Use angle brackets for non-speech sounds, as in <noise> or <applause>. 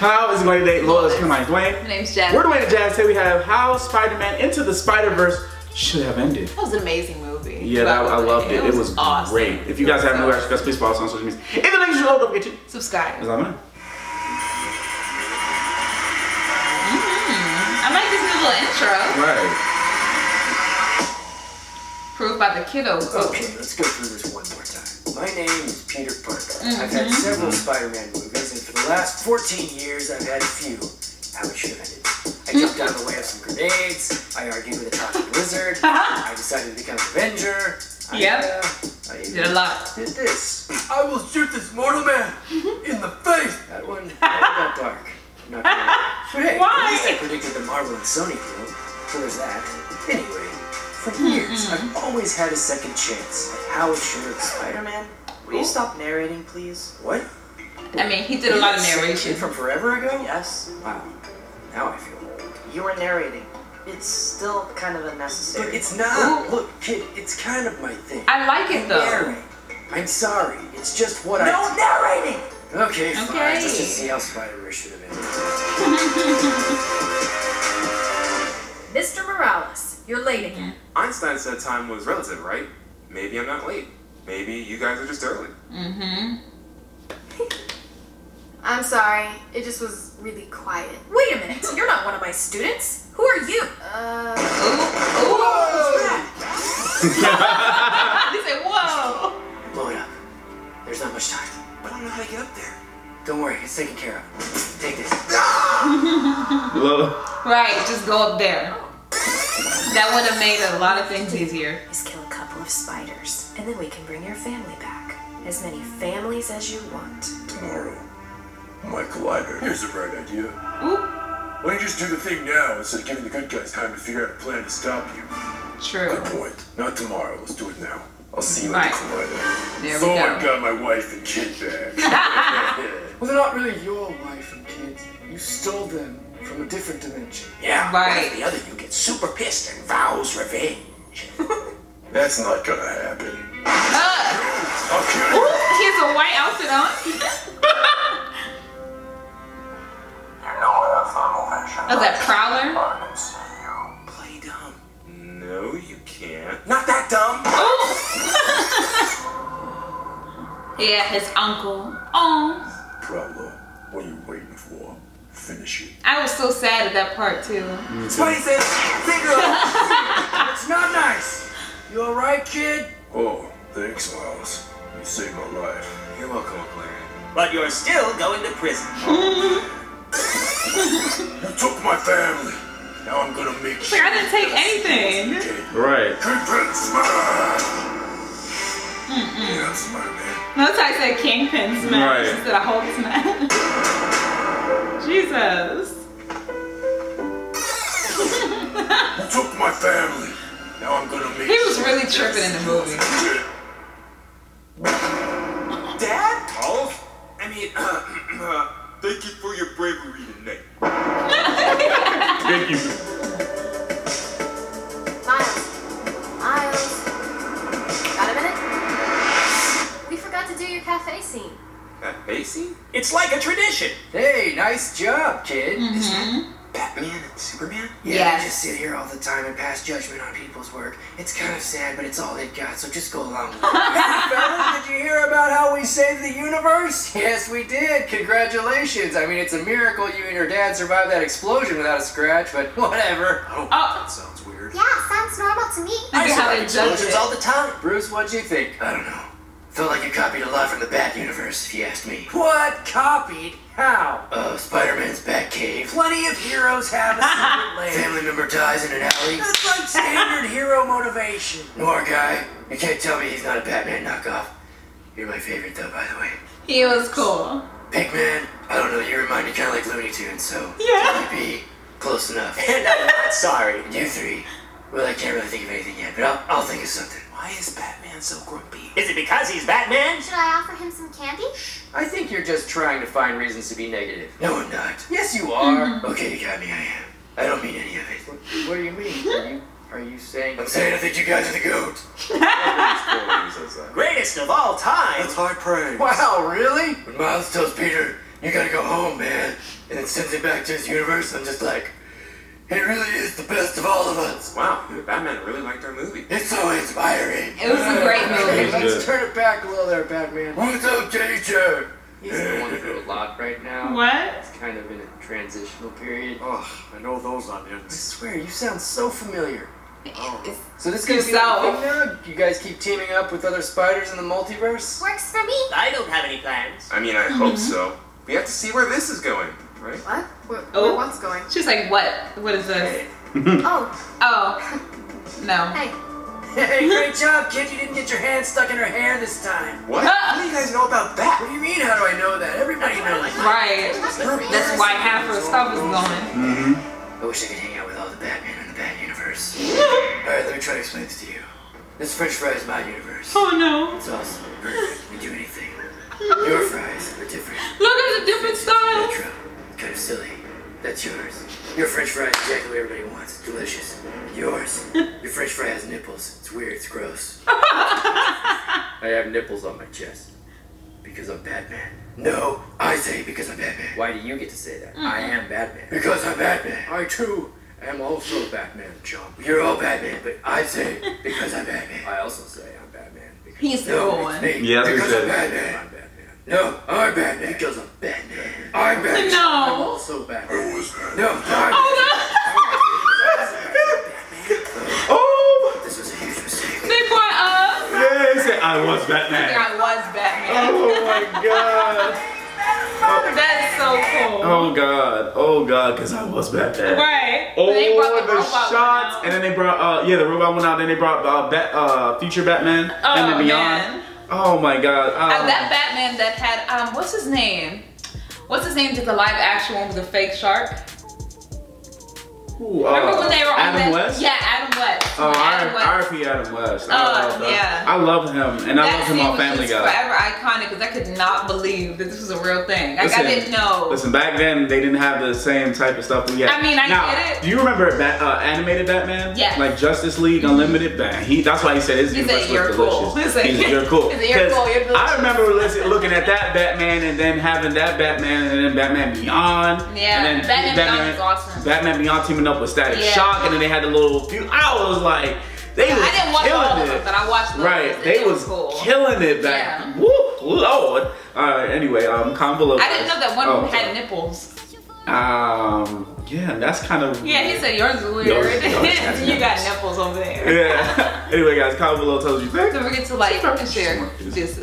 How is it going today? Lois, come on, Dwayne. My name's Jen. We're Dwayne and Jazz. Today we have How Spider-Man Into the Spider-Verse Should Have Ended. That was an amazing movie. Yeah, that, I loved it. It was, awesome. great. If you guys haven't watched guys, please follow us on social media. In the links below, don't forget to Subscribe. Is that mine? Mm-hmm. I like this new little intro. Right. Proved by the kiddos. Okay, let's go through this one more time. My name is Peter Parker. I've had mm-hmm. several Spider-Man movies, and for the last 14 years, I've had a few. How it should have ended. I jumped out of the way of some grenades. I argued with a talking lizard. <laughs> I decided to become an Avenger. I, Yep. uh, I did a lot. did this. I will shoot this mortal man in the face. That one that got dark. Not great. <laughs> But hey, Why? at least I predicted the Marvel and Sony deal. So there's that. Anyway, for years, I've always had a second chance at how it should have Spider-Man, will you stop narrating, please? What? I mean, he did a lot of narration. from forever ago? Yes, Wow. Now I feel. old. you were narrating. It's still kind of unnecessary. But it's not. Look, kid, it's kind of my thing. I like it though. Narrate. I'm sorry. It's just what no I. No narrating. Okay, fine. Okay. Let's just see how Spider-Man should have ended. <laughs> Mr. Morales, you're late again. Einstein said time was relative, right? Maybe I'm not late. Maybe you guys are just early. Mm-hmm. I'm sorry, it just was really quiet. Wait a minute, you're not one of my students. Who are you? Uh, <laughs> He said, whoa. Blow it up. There's not much time. But I don't know how to get up there. Don't worry, it's taken care of. Take this. <laughs> Lola. Right, just go up there. That would have made a lot of things easier. Is kill a couple of spiders, and then we can bring your family back. As many families as you want. Tomorrow, my collider. Here's a bright idea. Oop. Why don't you just do the thing now instead of giving the good guys time to figure out a plan to stop you? True. Good point. Not tomorrow. Let's do it now. I'll see you Right. at the collider. There we Thor go. got my wife and kid back. <laughs> Well, they're not really your wife and kids. You stole them from a different dimension. Yeah. Right. The other you get super pissed and vows revenge. <laughs> That's not gonna happen. Uh, I'll ooh, he has a white outfit on. <laughs> Oh, thermal vision. Was that Prowler? I can see you. Play dumb. No, you can't. Not that dumb. Oh. <laughs> Yeah, his uncle. Oh, Prowler, what are you waiting for? Finish it. I was so sad at that part too. Spidey says, finger up. It's not nice. You alright, kid? Oh, thanks, Miles. You saved my life. You're welcome, McLaren. But you're still going to prison. <laughs> You took my family. Now I'm gonna make Like, I didn't take anything. Kid, Right. Kingpin smash! Yeah, Spider-Man. That's why I said Kingpin smash Right. instead of Hulk smash. Jesus. You took my family. Now I'm gonna make He was sure really tripping in the movie. Dad? Paul? I mean, <clears throat> uh, thank you for your bravery tonight. Thank you. Miles. Miles. Got a minute? We forgot to do your cafe scene. That facing? It's like a tradition. Hey, nice job, kid. Mm-hmm. Batman and Superman? Yeah, Yes. they just sit here all the time and pass judgment on people's work. It's kind of sad, but it's all they've got, so just go along with it. hey, <laughs> fellas, did you hear about how we saved the universe? Yes, we did. Congratulations. I mean, it's a miracle you and your dad survived that explosion without a scratch, but <laughs> whatever. Oh, Oh. that sounds weird. Yeah, sounds normal to me. I at how they Explosions it. all the time. Bruce, what'd you think? I don't know. Felt like you copied a lot from the Bat universe, if you asked me. What? Copied? How? Uh, Spider-Man's Bat Cave. Plenty of heroes have a secret <laughs> lair. Family member dies in an alley. That's like standard hero motivation. <laughs> Noir guy. You can't tell me he's not a Batman knockoff. You're my favorite, though, by the way. He was cool. Pigman, I don't know, you remind me kind of like Looney Tunes, so Yeah. be close enough. <laughs> And I'm not sorry. And you three, well, I can't really think of anything yet, but I'll, I'll think of something. Why is Batman so grumpy? Is it because he's Batman? Should I offer him some candy? I think you're just trying to find reasons to be negative. No, I'm not. Yes, you are. <laughs> okay, you got me, I am. I don't mean any of it. What, what do you mean? Are you, are you saying... I'm saying I think you guys are the goat. <laughs> Greatest of all time. That's high praise. Wow, really? When Miles tells Peter you gotta go home, man. And it sends him back to his universe. I'm just like, he really is the best of all of us. Wow, Batman really liked our movie. It's so inspiring. It was a great <laughs> movie. Let's turn it back a little there, Batman. What's up, teacher? He's going through a lot right now. What? It's kind of in a transitional period. Oh, I know those onions. I swear, you sound so familiar. Oh. So this is gonna be Yourself. like thing now? You guys keep teaming up with other spiders in the multiverse? Works for me. I don't have any plans. I mean, I hope so. We have to see where this is going, right? What? Where, Oh. where what's going? She's like, what? What is this? <laughs> Oh, Oh. No. hey. Hey, great job, kid. You didn't get your hand stuck in her hair this time. What? <laughs> How do you guys know about that? What do you mean, how do I know that? Everybody knows. Right. That's why half her stuff is going. Mm-hmm. I wish I could hang out with all the Batman in the Bat universe. <laughs> Alright, let me try to explain this to you. This French fry is my universe. Oh no. It's awesome. That's yours. Your French fry is exactly what everybody wants. It's delicious. Yours. <laughs> Your French fry has nipples. It's weird. It's gross. <laughs> I have nipples on my chest. Because I'm Batman. No, I say because I'm Batman. Why do you get to say that? I mm-hmm. am Batman. Because I'm Batman. I too am also Batman, John. You're all Batman, but I say because I'm Batman. I also say I'm Batman because He's the No, cool one. Yeah, that's what he because I'm. Batman. I'm Batman. No, I'm Batman. Because I'm Batman. I'm Batman. I'm No. also Batman. No, I'm <laughs> Oh, This was a huge mistake. They brought up. yeah, he said I was Batman. I was Batman. Oh my <laughs> god. That's so cool. Oh god. Oh god, because I was Batman. Right. Oh, they brought the, the, robot one shots, out. and then they brought, uh, yeah, the robot went out. Then they brought uh, Bat, uh, future Batman, Oh, and then beyond. man. Oh my god. Uh, Um, that Batman that had um, what's his name? What's his name? Did the live action one with the fake shark? Who, uh, Remember when they were on Adam that? West? Yeah, Adam West. Oh, Adam West. R.I.P. Adam West. Oh, I love that. yeah. I love him, and I that love him on Family just Guy. forever iconic because I could not believe that this was a real thing. Like Listen, I didn't know. Listen, back then they didn't have the same type of stuff we had. I mean, I now, get it. Do you remember Bat, uh, animated Batman? Yes. Like Justice League Unlimited. Man, he that's why he said his universe "You're was delicious. <laughs> He said, He said, you're cool. "You're cool, you're delicious." I remember looking at that Batman and then having that Batman and then Batman Beyond. Yeah, and then Batman Beyond is awesome. Batman Beyond teaming up with Static Yeah. Shock, and then they had the little few. I was like, they was I didn't watch killing all it. but I watched. Right, they it was cool. killing it back. Yeah. Woo, Lord. All right. Anyway, um, convo. I didn't know that one Oh, had nipples. Um, yeah, that's kind of. Yeah, he said yours is weird. Yours- <laughs> yours you got nipples. over there. Yeah. <laughs> anyway, guys, comment below. Tell us you think. Don't forget to like and share. Is.